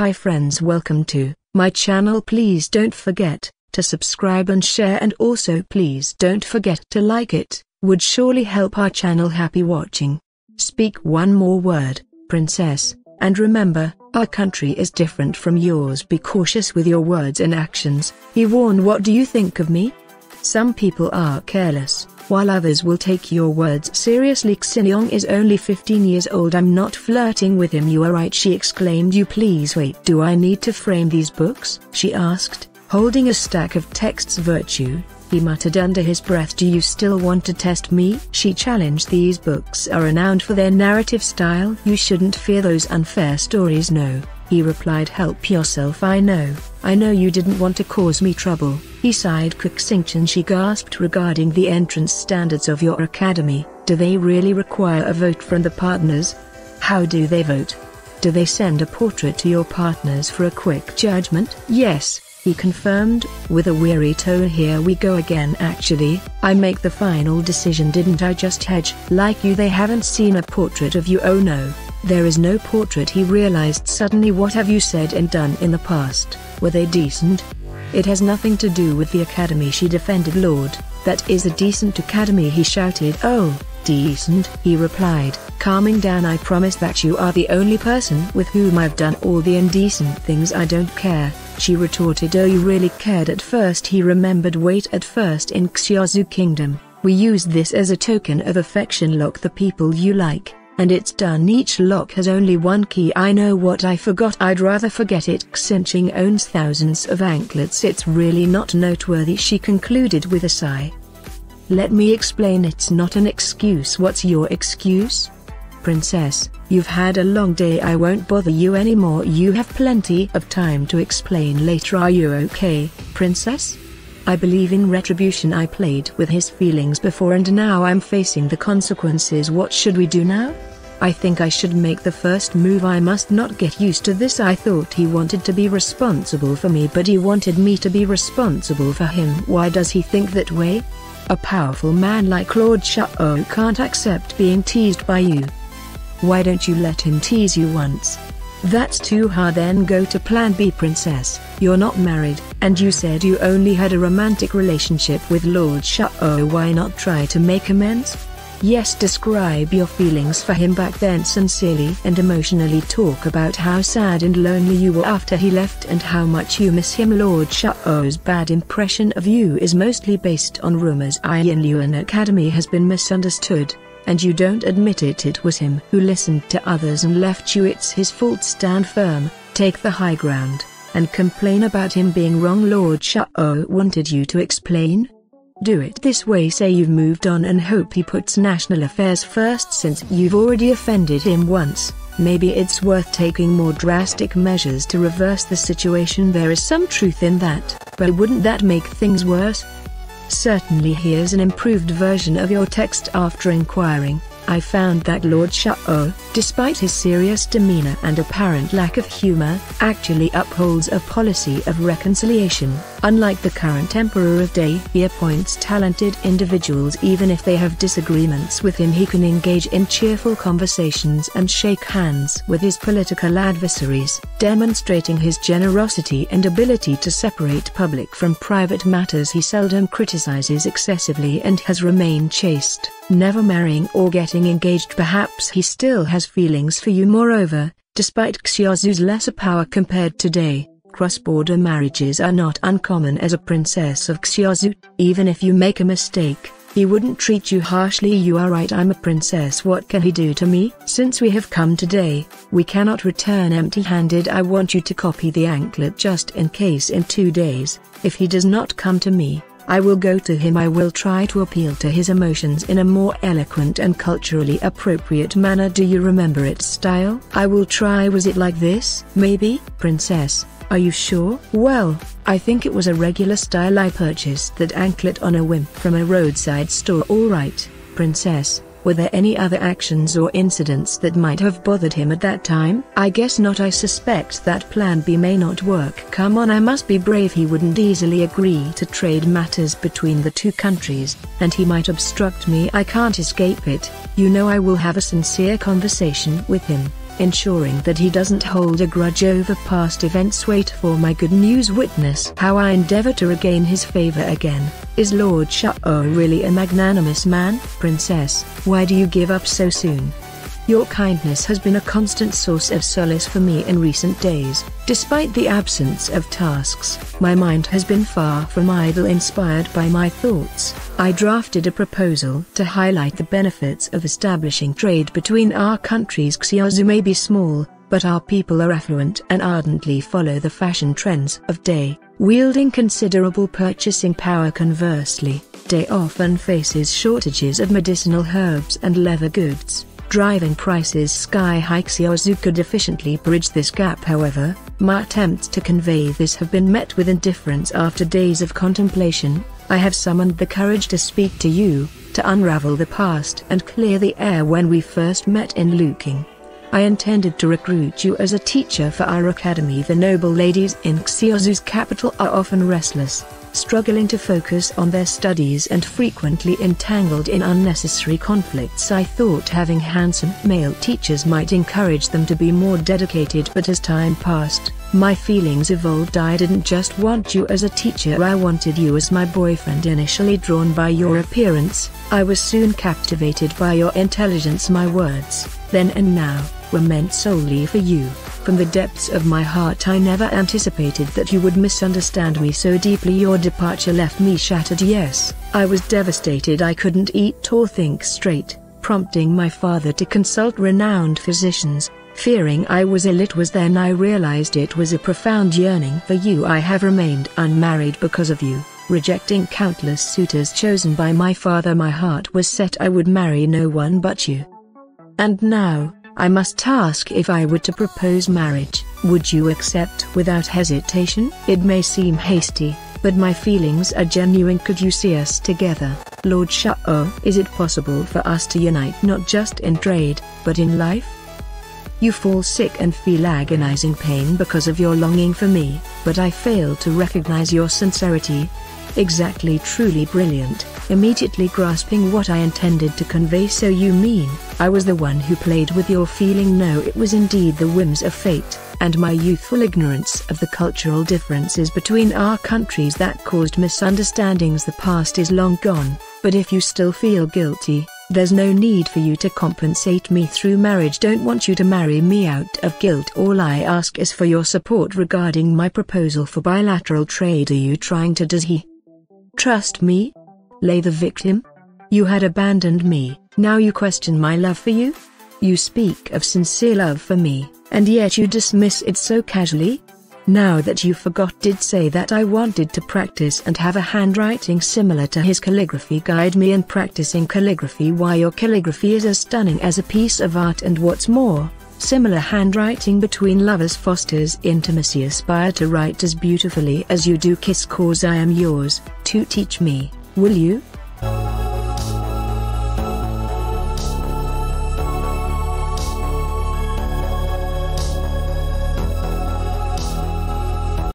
Hi friends welcome to my channel. Please don't forget to subscribe and share and also please don't forget to like it, would surely help our channel. Happy watching. Speak one more word, princess, and remember, our country is different from yours. Be cautious with your words and actions, he warned what do you think of me? Some people are careless, while others will take your words seriously. Xinyong is only 15 years old. I'm not flirting with him. You are right she exclaimed. You please wait. Do I need to frame these books? she asked, holding a stack of texts. Virtue, he muttered under his breath. Do you still want to test me? She challenged. These books are renowned for their narrative style. You shouldn't fear those unfair stories no, he replied. Help yourself. I know, I know you didn't want to cause me trouble. He sighed Xingqian she gasped regarding the entrance standards of your academy, do they really require a vote from the partners? How do they vote? Do they send a portrait to your partners for a quick judgment? Yes, he confirmed, with a weary tone here we go again actually, I make the final decision didn't I just hedge, like you they haven't seen a portrait of you oh no, there is no portrait he realized suddenly what have you said and done in the past, were they decent? It has nothing to do with the academy she defended Lord, that is a decent academy he shouted. Oh, decent he replied, calming down I promise that you are the only person with whom I've done all the indecent things I don't care, she retorted. Oh you really cared at first he remembered. Wait at first in Xiaozu kingdom, we used this as a token of affection. Lock the people you like and it's done. Each lock has only one key. I know what I forgot. I'd rather forget it. Xinqing owns thousands of anklets. It's really not noteworthy she concluded with a sigh. Let me explain. It's not an excuse. What's your excuse? Princess, you've had a long day. I won't bother you anymore. You have plenty of time to explain later. Are you okay, princess? I believe in retribution I played with his feelings before and now I'm facing the consequences what should we do now? I think I should make the first move I must not get used to this I thought he wanted to be responsible for me but he wanted me to be responsible for him why does he think that way? A powerful man like Lord Xiao can't accept being teased by you. Why don't you let him tease you once? That's too hard then go to plan B princess, you're not married, and you said you only had a romantic relationship with Lord Xiao oh, why not try to make amends? Yes describe your feelings for him back then. Sincerely and emotionally talk about how sad and lonely you were after he left and how much you miss him. Lord Xiao's bad impression of you is mostly based on rumors Yanluan Academy has been misunderstood, and you don't admit it it was him who listened to others and left you. It's his fault. Stand firm, take the high ground, and complain about him being wrong. Lord Xiao wanted you to explain? Do it this way. Say you've moved on and hope he puts national affairs first since you've already offended him once. Maybe it's worth taking more drastic measures to reverse the situation. There is some truth in that, but wouldn't that make things worse? Certainly here's an improved version of your text after inquiring. I found that Lord Xiao, despite his serious demeanor and apparent lack of humor, actually upholds a policy of reconciliation. Unlike the current Emperor of Day, he appoints talented individuals even if they have disagreements with him. He can engage in cheerful conversations and shake hands with his political adversaries, demonstrating his generosity and ability to separate public from private matters. He seldom criticizes excessively and has remained chaste, never marrying or getting engaged. Perhaps he still has feelings for you. Moreover, despite Xiaozu's lesser power compared to Day. Cross-border marriages are not uncommon as a princess of Xiaozu, even if you make a mistake, he wouldn't treat you harshly. You are right I'm a princess. What can he do to me? Since we have come today, we cannot return empty-handed. I want you to copy the anklet just in case in two days, if he does not come to me, I will go to him. I will try to appeal to his emotions in a more eloquent and culturally appropriate manner. Do you remember its style? I will try. Was it like this? Maybe, princess, are you sure? Well, I think it was a regular style I purchased that anklet on a whim from a roadside store alright, princess, were there any other actions or incidents that might have bothered him at that time? I guess not I suspect that plan B may not work. Come on I must be brave he wouldn't easily agree to trade matters between the two countries, and he might obstruct me I can't escape it, you know I will have a sincere conversation with him ensuring that he doesn't hold a grudge over past events. Wait for my good news. Witness how I endeavor to regain his favor again. Is Lord Shao oh, really a magnanimous man? Princess, why do you give up so soon? Your kindness has been a constant source of solace for me in recent days. Despite the absence of tasks, my mind has been far from idle inspired by my thoughts. I drafted a proposal to highlight the benefits of establishing trade between our countries. Xiaozu may be small, but our people are affluent and ardently follow the fashion trends of day, wielding considerable purchasing power conversely. Day often faces shortages of medicinal herbs and leather goods driving prices sky high. Xiaozu could efficiently bridge this gap however, my attempts to convey this have been met with indifference after days of contemplation, I have summoned the courage to speak to you, to unravel the past and clear the air when we first met in Luking. I intended to recruit you as a teacher for our academy. The noble ladies in Xiaozu's capital are often restless, struggling to focus on their studies and frequently entangled in unnecessary conflicts. I thought having handsome male teachers might encourage them to be more dedicated but as time passed, my feelings evolved. I didn't just want you as a teacher I wanted you as my boyfriend. Initially drawn by your appearance, I was soon captivated by your intelligence. My words, then and now, were meant solely for you. From the depths of my heart I never anticipated that you would misunderstand me so deeply. Your departure left me shattered. Yes, I was devastated. I couldn't eat or think straight, prompting my father to consult renowned physicians, fearing I was ill it was then I realized it was a profound yearning for you I have remained unmarried because of you, rejecting countless suitors chosen by my father my heart was set I would marry no one but you. And now, I must ask if I were to propose marriage, would you accept without hesitation? It may seem hasty, but my feelings are genuine could you see us together, Lord Shao? Is it possible for us to unite not just in trade, but in life? You fall sick and feel agonizing pain because of your longing for me, but I fail to recognize your sincerity, Exactly truly brilliant, immediately grasping what I intended to convey so you mean, I was the one who played with your feeling? No it was indeed the whims of fate, and my youthful ignorance of the cultural differences between our countries that caused misunderstandings. The past is long gone, but if you still feel guilty, there's no need for you to compensate me through marriage don't want you to marry me out of guilt all I ask is for your support regarding my proposal for bilateral trade are you trying to does he Trust me? Lay the victim? You had abandoned me, now you question my love for you? You speak of sincere love for me, and yet you dismiss it so casually? Now that you forgot did say that I wanted to practice and have a handwriting similar to his calligraphy guide me in practicing calligraphy. Why your calligraphy is as stunning as a piece of art and what's more, Similar handwriting between lovers fosters intimacy. Aspire to write as beautifully as you do. Kiss cause I am yours, to teach me, will you?